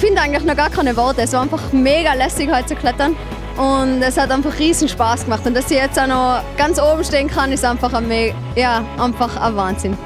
ich finde eigentlich noch gar keine Worte. Es war einfach mega lässig heute zu klettern. Und es hat einfach riesen Spaß gemacht. Und dass ich jetzt auch noch ganz oben stehen kann, ist einfach ein, ja, einfach ein Wahnsinn.